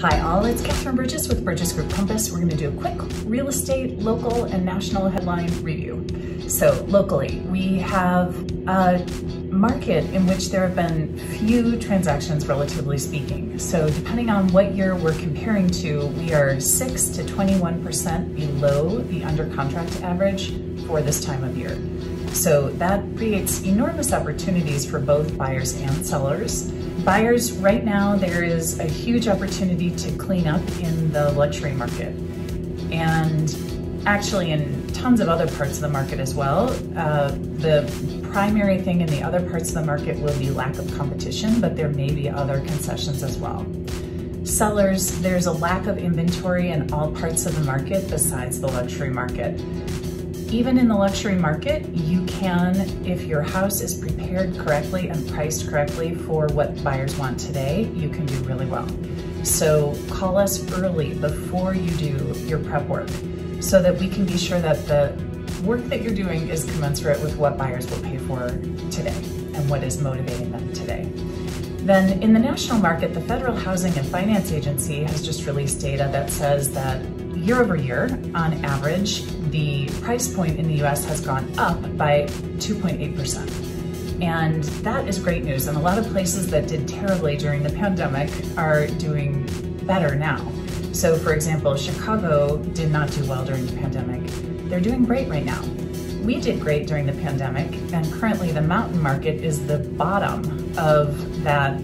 Hi all, it's Catherine Burgess with Burgess Group Compass. We're going to do a quick real estate, local, and national headline review. So locally, we have a market in which there have been few transactions relatively speaking. So depending on what year we're comparing to, we are 6 to 21% below the under contract average for this time of year. So that creates enormous opportunities for both buyers and sellers. Buyers, right now, there is a huge opportunity to clean up in the luxury market. And actually in tons of other parts of the market as well. Uh, the primary thing in the other parts of the market will be lack of competition, but there may be other concessions as well. Sellers, there's a lack of inventory in all parts of the market besides the luxury market. Even in the luxury market, you can, if your house is prepared correctly and priced correctly for what buyers want today, you can do really well. So call us early before you do your prep work so that we can be sure that the work that you're doing is commensurate with what buyers will pay for today and what is motivating them today. Then in the national market, the Federal Housing and Finance Agency has just released data that says that year over year, on average, the price point in the US has gone up by 2.8%. And that is great news. And a lot of places that did terribly during the pandemic are doing better now. So for example, Chicago did not do well during the pandemic. They're doing great right now. We did great during the pandemic, and currently the mountain market is the bottom of that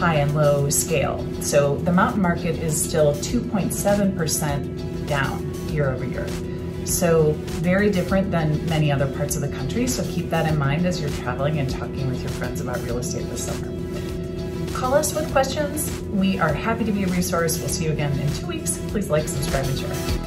high and low scale. So the mountain market is still 2.7% down year over year. So very different than many other parts of the country. So keep that in mind as you're traveling and talking with your friends about real estate this summer. Call us with questions. We are happy to be a resource. We'll see you again in two weeks. Please like, subscribe, and share.